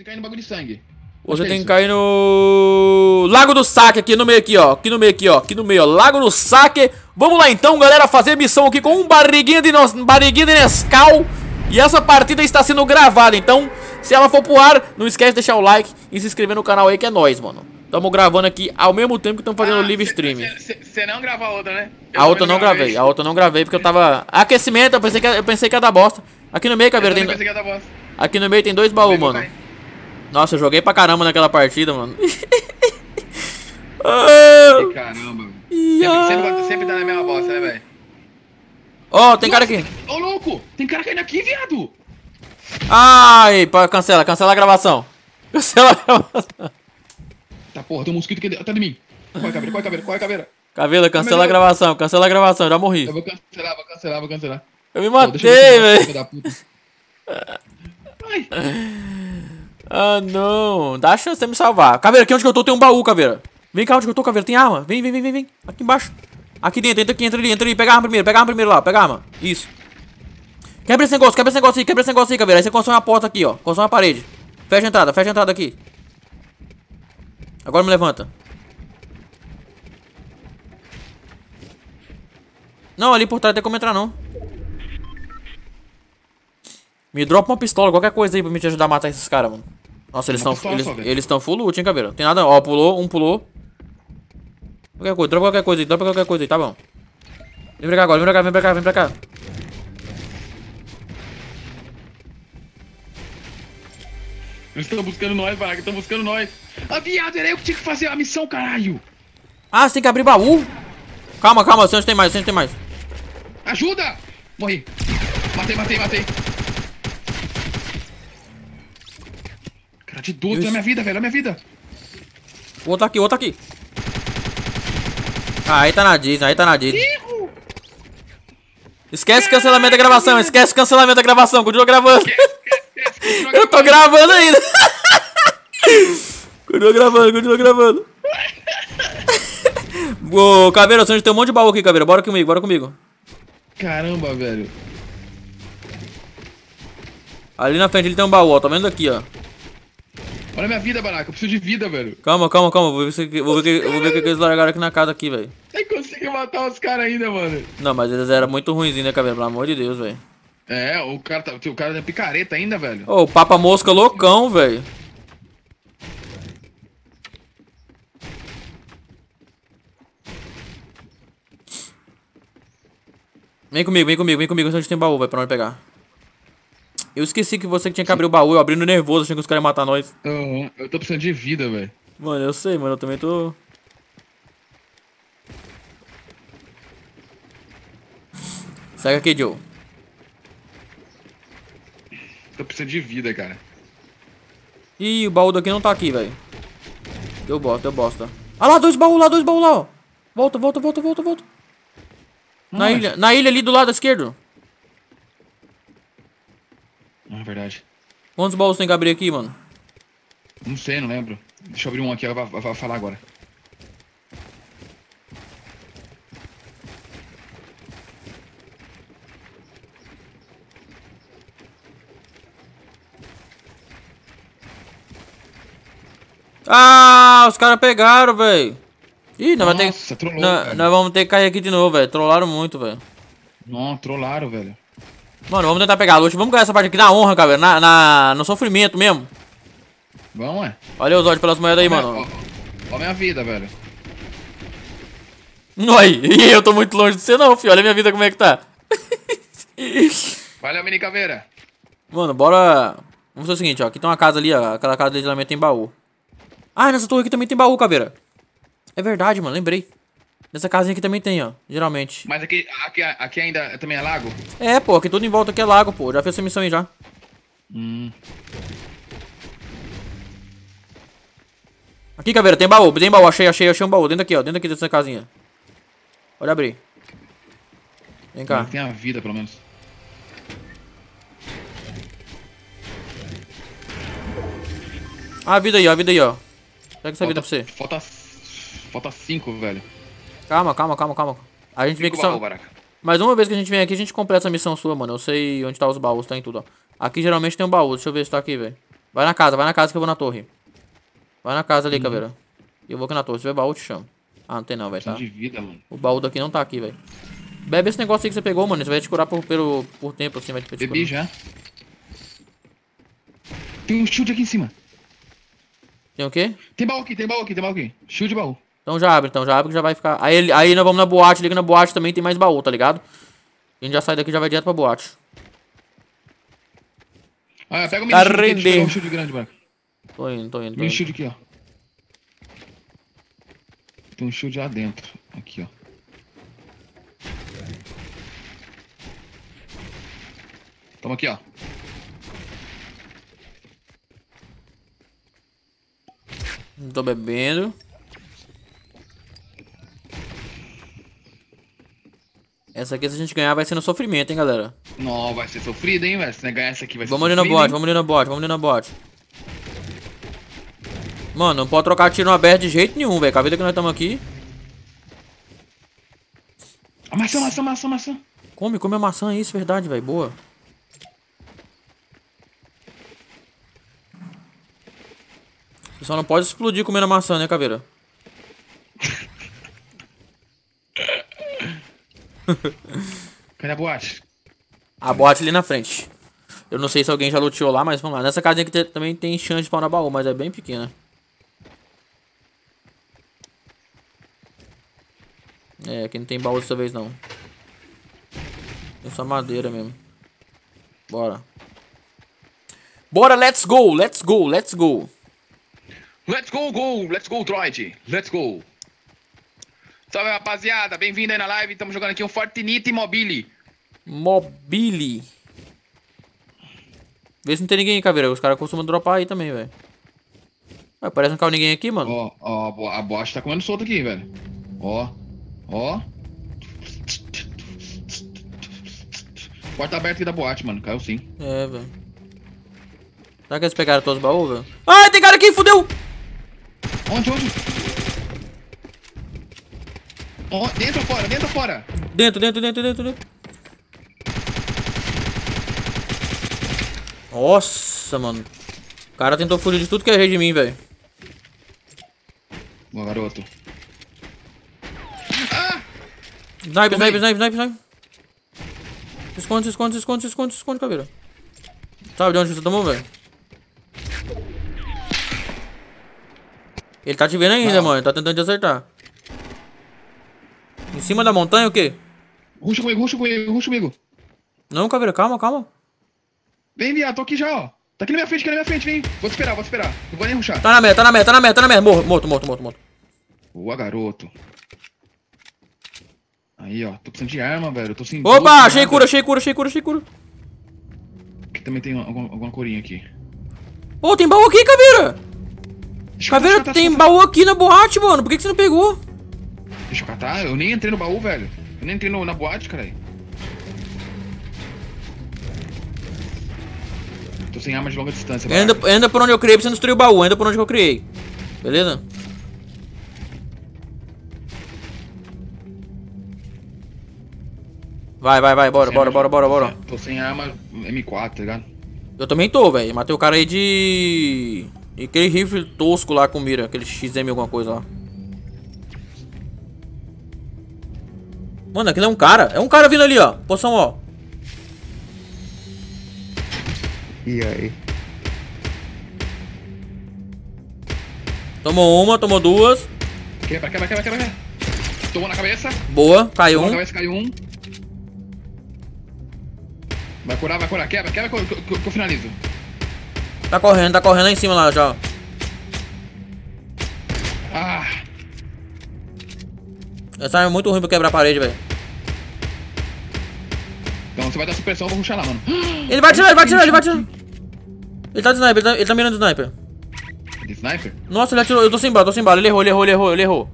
Você cai no bagulho de sangue. Você tem é que cair no... Lago do Saque, aqui no meio aqui, ó. Aqui no meio aqui, ó. Aqui no meio, ó. Lago do Saque. Vamos lá então, galera, fazer missão aqui com um barriguinha de, nos... barriguinha de Nescau. E essa partida está sendo gravada, então, se ela for pro ar, não esquece de deixar o like e se inscrever no canal aí, que é nóis, mano. Tamo gravando aqui ao mesmo tempo que estamos fazendo Ah, live stream. cê- cê- Você não gravou a outra, né? Eu A outra não gravei, a outra eu não gravei porque eu tava... Aquecimento, eu pensei que, eu pensei que ia dar bosta. Aqui no meio, caveira, também tem... que. Aqui no meio tem dois baús, mano. vai. Nossa, eu joguei pra caramba naquela partida, mano. Ah, Caramba. Sempre, sempre, sempre dá na mesma bosta, né, velho? Ó, tem cara aqui. Ô, louco! Tem cara caindo aqui, viado! Ai, cancela, cancela a gravação. Cancela a gravação. Tá, porra, tem um mosquito aqui dentro. Atrás de mim. Corre, caveira, corre, caveira, corre, caveira. Cabelo, cancela a gravação, cancela a gravação, já morri. Eu vou cancelar, vou cancelar, vou cancelar. Eu me Pô, deixa eu matei, velho. filho da puta. Ai, Ah, não. Dá a chance de me salvar. Caveira, aqui onde que eu tô tem um baú, caveira. Vem cá onde que eu tô, caveira. Tem arma. Vem, vem, vem, vem, vem. Aqui embaixo. Aqui dentro, entra aqui, entra ali, entra ali. Pega a arma primeiro, pega a arma primeiro lá, pega a arma. Isso. Quebra esse negócio, quebra esse negócio aí, quebra esse negócio aí, caveira. Aí você constrói uma porta aqui, ó. Constrói uma parede. Fecha a entrada, fecha a entrada aqui. Agora me levanta. Não, ali por trás tem como entrar, não. Me dropa uma pistola, qualquer coisa aí pra me te ajudar a matar esses caras, mano. Nossa, eles estão eles, velho. eles full loot, hein, caveira. Tem nada, ó, pulou, um pulou. Qualquer coisa, dropa qualquer coisa aí, dropa qualquer coisa aí, tá bom. Vem pra cá agora, vem pra cá, vem pra cá, vem pra cá. eles estão buscando nós, Baraca, estão buscando nós. Ah, viado, era eu que tinha que fazer a missão, caralho. Ah, você tem que abrir baú? Calma, calma, onde tem mais, onde tem mais. Ajuda! Morri. Matei, matei, matei. Cara de 12, Isso. olha minha vida, velho, olha minha vida. Outro aqui, outro aqui. Ah, aí tá na Disney, aí tá na Disney. Erro! Esquece o cancelamento da gravação, esquece o cancelamento da gravação, continua gravando. Eu tô gravando ainda. Continua gravando, continua gravando. Ô, Caveira, você tem um monte de baú aqui, Caveira. Bora comigo, bora comigo. Caramba, velho. Ali na frente ele tem um baú, ó. Tá vendo aqui, ó. Olha minha vida, Baraca, eu preciso de vida, velho. Calma, calma, calma. Vou ver, se, vou ver, que, vou ver o que eles largaram aqui na casa aqui, velho. Nem consegui matar os caras ainda, mano. Não, mas eles eram muito ruinzinhos, né, Caveira? Pelo amor de Deus, velho. É, o cara, tá, o cara tem picareta ainda, velho. Ô, o Papa Mosca loucão, velho. Vem comigo, vem comigo, vem comigo, onde tem baú, vai pra onde pegar. Eu esqueci que você que tinha que abrir o baú, eu abri no nervoso, achando que os caras iam matar nós. Aham, eu tô precisando de vida, velho. Mano, eu sei, mano, eu também tô... Segue aqui, Joe. Tô precisando de vida, cara. Ih, o baú daqui não tá aqui, velho. Deu bosta, deu bosta. Ah lá, dois baús lá, dois baús lá, ó. Volta, volta, volta, volta, volta. Na ilha, na ilha ali do lado esquerdo. Ah, verdade. Quantos baús tem que abrir aqui, mano? Não sei, não lembro. Deixa eu abrir um aqui, vai, vai- vai falar agora. Ah, os caras pegaram, velho. Ih, nós, vai ter, Nossa, trollou, nós, velho. nós vamos ter que cair aqui de novo, velho. Trollaram muito, velho. Não, trollaram, velho. Mano, vamos tentar pegar a loot. Vamos ganhar essa parte aqui na honra, cara. Na, na, no sofrimento mesmo. Vamos, é. Olha os olhos pelas moedas aí, Ó, mano. Ó, ó minha vida, velho. Oi, e eu tô muito longe de você não, filho. Olha a minha vida como é que tá. Valeu, mini caveira. Mano, bora. Vamos fazer o seguinte, ó. Aqui tem uma casa ali, ó. Aquela casa de isolamento tem baú. Ah, nessa torre aqui também tem baú, caveira. É verdade, mano. Lembrei. Nessa casinha aqui também tem, ó. Geralmente. Mas aqui, aqui, aqui ainda também é lago? É, pô. Aqui tudo em volta aqui é lago, pô. Já fez essa missão aí já. Hum. Aqui, caveira, tem baú. Tem baú. Achei, achei, achei um baú. Dentro aqui, ó. Dentro aqui dessa casinha. Pode abrir. Vem cá. Tem a vida, pelo menos. Ah, a vida aí, ó. A vida aí, ó. Pega essa vida pra você. Falta. Falta cinco, velho. Calma, calma, calma, calma. A gente vem aqui só... Mas uma vez que a gente vem aqui, a gente completa essa missão sua, mano. Eu sei onde tá os baús, tá em tudo, ó. Aqui geralmente tem um baú. Deixa eu ver se tá aqui, velho. Vai na casa, vai na casa que eu vou na torre. Vai na casa ali, caveira. Eu vou aqui na torre. Se tiver baú, eu te chamo. Ah, não tem não, velho, tá? De vida, mano. O baú daqui não tá aqui, velho. Bebe esse negócio aí que você pegou, mano. Isso vai te curar por, pelo, por tempo, assim, vai te curar. Bebi já. Tem um shield aqui em cima. Tem o quê? Tem baú aqui, tem baú aqui, tem baú aqui. Shield de baú. Então já abre, então já abre que já vai ficar. Aí, aí nós vamos na boate, liga na boate também, tem mais baú, tá ligado? A gente já sai daqui e já vai direto pra boate. Ah, pega o mini shield pegar um shield grande, branco. Tô indo, tô indo, tô Mini indo. shield aqui, ó. Tem um shield lá dentro. Aqui, ó. Toma aqui, ó. Não tô bebendo. Essa aqui, se a gente ganhar, vai ser no sofrimento, hein, galera. Não, vai ser sofrido, hein, velho. Se não ganhar essa aqui, vai ser Vamos ali na sofrido, bote, hein? vamos ali na bote, vamos ali na bote. Mano, não pode trocar tiro no aberto de jeito nenhum, velho. Com a vida que nós estamos aqui. Ah, maçã, maçã, maçã, maçã. Come, come a maçã, isso, verdade, velho. Boa. Você só não pode explodir comendo a maçã, né, caveira? Cadê a boate? A boate ali na frente. Eu não sei se alguém já luteou lá, mas vamos lá. Nessa casinha aqui também tem chance de spawnar baú, mas é bem pequena. É, aqui não tem baú dessa vez não. Tem só madeira mesmo. Bora. Bora, let's go, let's go, let's go. Let's go, go, let's go, droid. Let's go. Salve, rapaziada. Bem-vindo aí na live. Estamos jogando aqui um Fortnite Mobile. Mobile. Vê se não tem ninguém aí, caveira. Os caras costumam dropar aí também, velho. Ué, Parece que não caiu ninguém aqui, mano. Ó, ó, a bo- a boate tá comendo solto aqui, velho. Ó, ó. Porta aberta aqui da boate, mano. Caiu sim. É, velho. Será que eles pegaram todos os baús, velho? Ai, tem cara aqui, fudeu! Onde, onde? Ó, dentro ou fora? Dentro ou fora? Dentro, dentro, dentro, dentro, dentro. Nossa, mano. O cara tentou fugir de tudo que é rei de mim, velho. Boa, garoto. Snipe, Tomei. snipe, snipe, snipe, snipe. Se esconde, se esconde, se esconde, se esconde, se esconde, caveira. Sabe de onde você tomou, velho? Ele tá te vendo ainda, Não. mano. Ele tá tentando te acertar. Em cima da montanha, o quê? Ruxa comigo, ruxa comigo, ruxa comigo. Não, caveira, calma, calma. Vem, viado, tô aqui já, ó. Tá aqui na minha frente, aqui na minha frente, vem. Vou te esperar, vou te esperar. Não vou nem ruxar. Tá na meta, tá na meta, tá na meta, tá na meta. Morto, morto, morto, morto, morto. Boa, garoto. Aí, ó. Tô precisando de arma, velho. Eu tô sem. Opa, achei nada. cura, achei cura, achei cura, achei cura. Aqui também tem alguma, alguma corinha aqui. Ô, tem baú aqui, caveira. Deixa Caveira, catar, tem baú aqui na boate, mano. Por que, que você não pegou? Deixa eu catar. Eu nem entrei no baú, velho. Eu nem entrei no, na boate, caralho. Tô sem arma de longa distância, Anda, velho. anda por onde eu criei pra você não destruir o baú. Anda por onde eu criei. Beleza? Vai, vai, vai. Bora, bora, bora, bora, bora. Tô sem arma M4, tá ligado? Eu também tô, velho. Matei o cara aí de... de Aquele rifle tosco lá com mira. Aquele XM alguma coisa lá. Mano, aquele é um cara. É um cara vindo ali, ó. Poção, ó. E aí? Tomou uma, tomou duas. Quebra, quebra, quebra, quebra. Tomou na cabeça. Boa, caiu Tomou na um. cabeça, caiu um. Vai curar, vai curar. Quebra, quebra que eu, que eu- que eu finalizo. Tá correndo, tá correndo lá em cima lá já. ó. Ah, Essa arma é muito ruim pra quebrar a parede, velho. então você vai dar supressão, eu vou ruxar lá, mano. Ele vai atirar, ele vai atirar, ele vai atirar. Ele tá de sniper, ele tá, ele tá mirando de sniper. De sniper? Nossa, ele atirou, eu tô sem bala, tô sem bala. Ele errou, ele errou, ele errou, ele errou.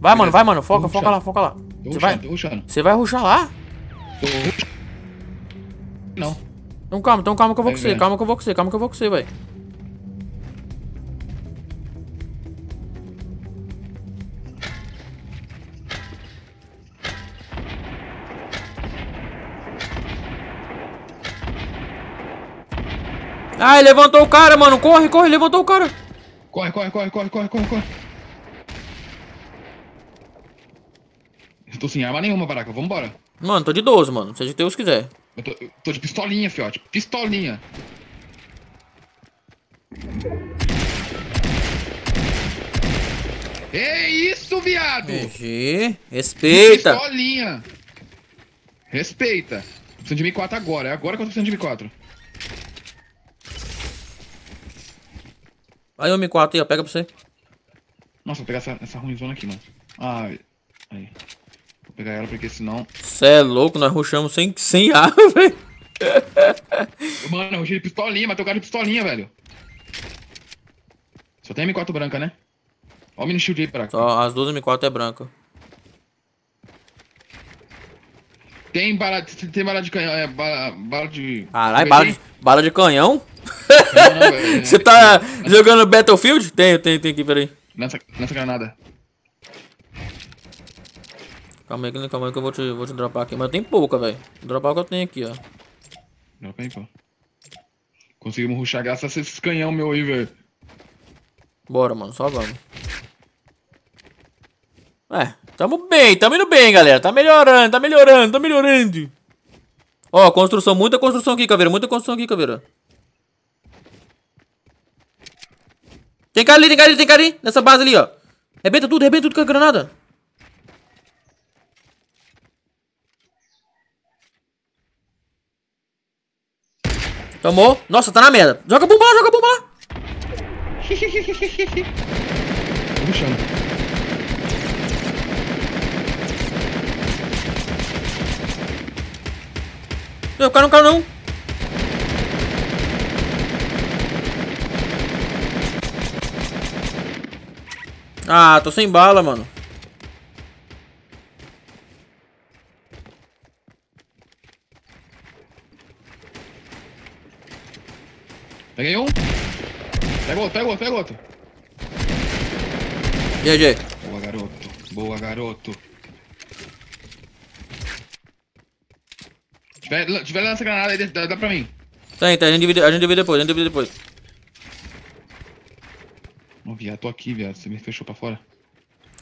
Vai, mano, vai, mano. Foca, foca lá, foca lá. Você vai, você vai rushar lá? Tô ruxando. Não. Então calma, então calma que eu vou com Vai você, calma que eu vou com você, calma que eu vou com você, velho. Ai, levantou o cara, mano. Corre, corre, levantou o cara. Corre, corre, corre, corre, corre, corre, corre. Eu tô sem arma nenhuma, Baraca. Vambora. Mano, tô de 12, mano. Seja Deus quiser. Eu tô, eu tô de pistolinha, fiote. Pistolinha. É isso, viado! GG. Respeita. Pistolinha. Respeita. Tô precisando de M4 agora. É agora que eu tô precisando de M4. Aí o M4 aí, ó. Pega pra você. Nossa, vou pegar essa, essa ruimzona aqui, mano. Ai. Aí. Vou pegar ela porque senão... Cê é louco, nós rushamos sem, sem ar, velho. Mano, eu rushei de pistolinha, matei o cara de pistolinha, velho. Só tem M4 branca, né? Ó o mini shield aí, pra Só as duas M4 é branca. Tem bala, tem bala de canhão, é, bala, bala de... Caralho, bala de, bala de canhão? Não, é- Você tá jogando Battlefield? Tem, tem, tem aqui, peraí. Lança, lança granada. Calma aí, calma aí que eu vou te, vou te dropar aqui. Mas tem pouca, velho. Vou dropar o que eu tenho aqui, ó. Dropa aí, pô. Conseguimos ruxar graças a esses canhão meu aí, velho. Bora, mano, só vamos. É, tamo bem, tamo indo bem, galera. Tá melhorando, tá melhorando, tá melhorando. Ó, construção, muita construção aqui, Caveira. Muita construção aqui, Caveira. Tem cara ali, tem cara ali, tem cara ali. Nessa base ali, ó. Rebenta tudo, rebenta tudo com a granada. Tomou. Nossa, tá na merda. Joga bomba joga bomba lá. Não, o cara não caiu não. Ah, tô sem bala, mano. Peguei um. Pega outro, pega outro, pega outro. GG. Boa, garoto. Boa, garoto. Tiver, tiver lança granada aí, dá, dá pra mim. Tem, tem, a gente divide, a gente divide depois, a gente divide depois. Ô, viado, tô aqui, viado. Você me fechou pra fora.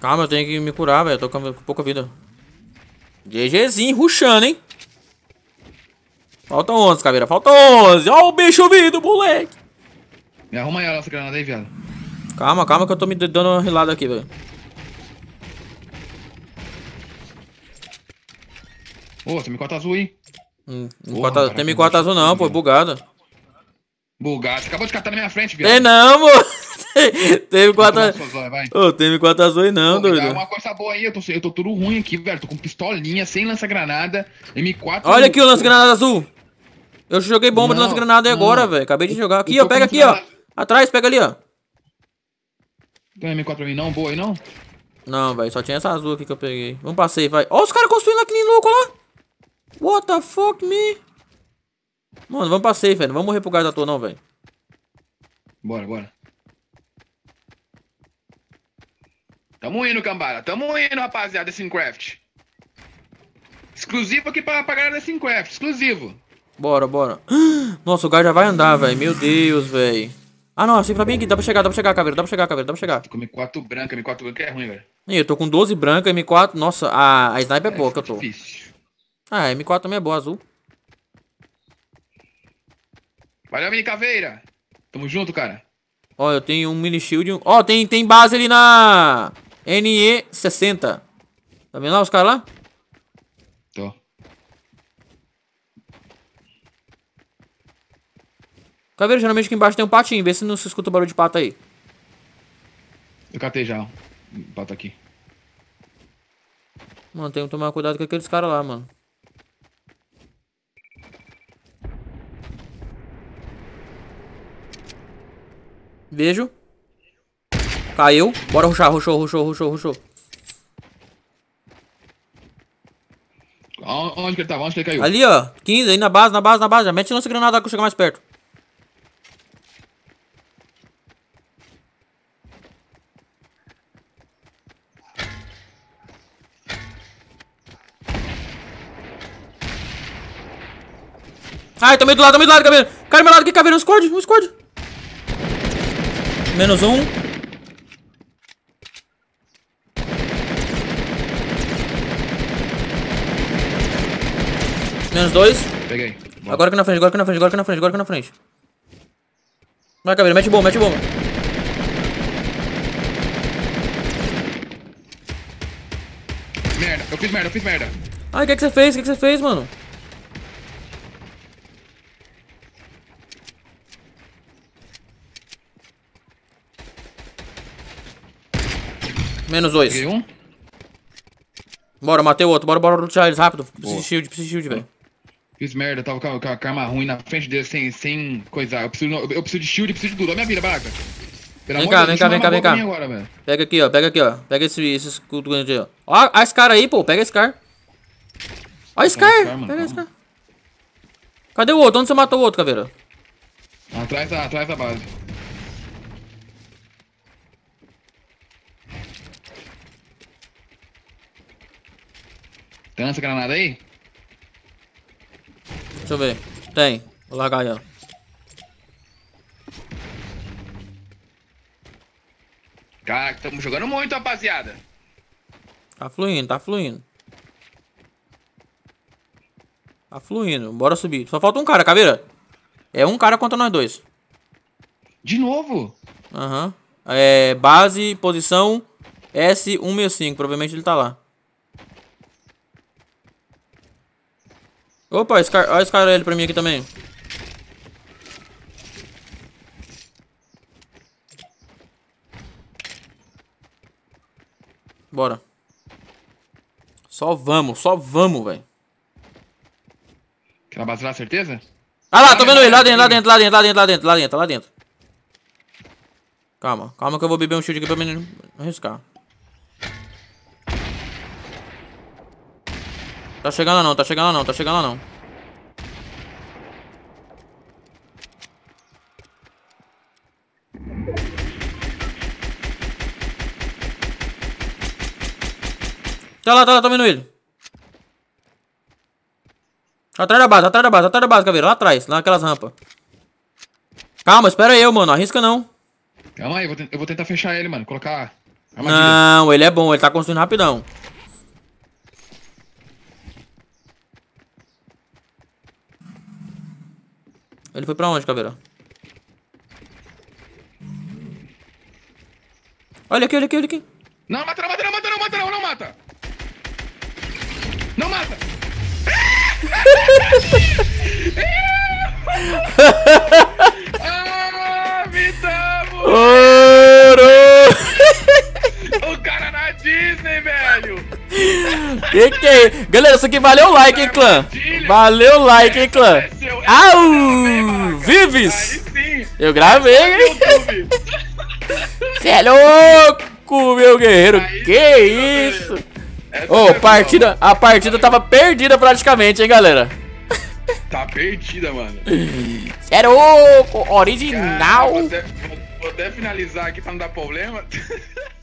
Calma, eu tenho que me curar, velho. Tô com com pouca vida. GGzinho, ruxando, hein? Falta 11, caveira. Falta 11. Ó o bicho vindo, moleque. Me arruma aí a lança granada aí, viado. Calma, calma que eu tô me dando uma rilada aqui, velho. Ô, você me corta azul, hein? Hum, Porra, M4 cara, tem que M4 azul não, pô, bugado. Bugado. Acabou de catar na minha frente, viado. Tem não, M4 suas olhas, vai. Ô, tem M4 azul aí não, Pô, me dá doido. uma coisa boa aí, eu tô, eu tô tudo ruim aqui, velho. Tô com pistolinha, sem lança-granada, M4. Olha aqui o lance-granada azul. Eu joguei bomba de Não, lance-granada aí não. agora, velho. Acabei de jogar. Aqui, Eu ó. Pega aqui, ó. Atrás, pega ali, ó. Tem M4 pra mim não? Boa aí não? Não, velho. Só tinha essa azul aqui que eu peguei. Vamos passei, vai. Ó os caras construindo lá que nem louco lá. What the fuck, me? Mano, vamos passei, velho. Não vamos morrer pro gás da toa, não, velho. Bora, bora. Tamo indo, cambada. Tamo indo, rapaziada, desse Minecraft. Exclusivo aqui pra, pra galera desse Minecraft. Exclusivo. Bora, bora. Nossa, o gás já vai andar, velho. Meu Deus, velho. Ah, não. Que tá bem aqui. Dá pra chegar, dá pra chegar, caveira. Dá pra chegar, caveira. Dá pra chegar. Tô com M4 branca. M4 branca é ruim, velho. Ih, eu tô com 12 branca, M4. Nossa, a, a sniper é boa que eu tô. Difícil. Ah, a M4 também é boa, azul. Valeu, mini caveira. Tamo junto, cara. Ó, eu tenho um mini shield. um- Ó, tem, tem base ali na NE60. Tá vendo lá os caras lá? Tô. Caveira, geralmente aqui embaixo tem um patinho. Vê se não se escuta o barulho de pato aí. Eu catei já. ó. Bota aqui. Mano, tem que tomar cuidado com aqueles caras lá, mano. Vejo. Caiu. Bora ruxar, ruxou, ruxou, ruxou, ruxou. Onde que ele tava? Onde que ele caiu? Ali, ó. 15, aí na base, na base, na base. Já mete lança granada que eu chegar mais perto. Ai, tomei do lado, tomei do lado, cabelo. Cara, meu lado aqui, caveira, um squad, um squad. Menos um. Menos dois. Peguei. Bom. Agora aqui na frente, agora aqui na frente, agora aqui na frente, agora aqui na frente. Vai, caveira, mete bomba, mete bomba. Merda, eu fiz merda, eu fiz merda. Ai, o que, é que você fez? O que, é que você fez, mano? Menos dois. Peguei um. Bora, matei o outro. Bora, bora lutear eles rápido. Preciso de shield, preciso de shield, velho. Fiz merda, tava com a, com a karma ruim na frente dele sem, sem coisar. Eu preciso, eu preciso de shield, eu preciso de tudo. Olha minha vida, baraca. Pelo Vem cá, vem cá, vem cá, vem cá. Agora. Pega aqui, ó. Pega aqui, ó. Pega esse, esses culturantes aí, ó. Ó, a Scar aí, pô. Pega esse Scar. Ó a Scar. Scar, mano, Pega esse. Scar. Cadê o outro? Onde você matou o outro, caveira? Atrás da, atrás da base. Tem essa granada aí? Deixa eu ver. Tem. Vou largar ó. Caraca, estamos jogando muito, rapaziada. Tá fluindo, tá fluindo. Tá fluindo. Bora subir. Só falta um cara, caveira. É um cara contra nós dois. De novo? Aham. É, base, posição S165. Provavelmente ele tá lá. Opa, esse cara, olha esse cara ele pra mim aqui também. Bora. Só vamos, só vamos, velho. Aquela base lá, certeza? Ah lá, tô vendo ele, lá dentro, lá dentro, lá dentro, lá dentro, lá dentro, lá dentro, lá dentro. Calma, calma que eu vou beber um shield aqui pra mim não arriscar. Tá chegando não, tá chegando não, tá chegando não. Tá lá, tá lá, tô vendo ele. Atrás da base, atrás da base, atrás da base, caveira, lá atrás, lá naquelas rampas. Calma, espera aí, eu, mano, arrisca não. Calma aí, eu vou, eu vou tentar fechar ele, mano. Colocar. Não, ele é bom, ele tá construindo rapidão. Ele foi pra onde, caveira? Olha aqui, olha aqui, olha aqui. Não, mata, não, mata, não, mata, não, mata, não, não mata. Não mata. ah, Vitamo! Ouro! O cara na Disney, velho! que que é? Galera, isso aqui valeu o like, hein, clã? Valeu o like, hein, clã? Au! Vives! Eu gravei, hein? YouTube! Cê é louco, meu guerreiro. Aí Que sim, isso? Ô, foi partida, a partida tava perdida praticamente, hein, galera? Tá perdida, mano. Cê é louco, Cara, original. vou, até, vou- vou até finalizar aqui pra não dar problema.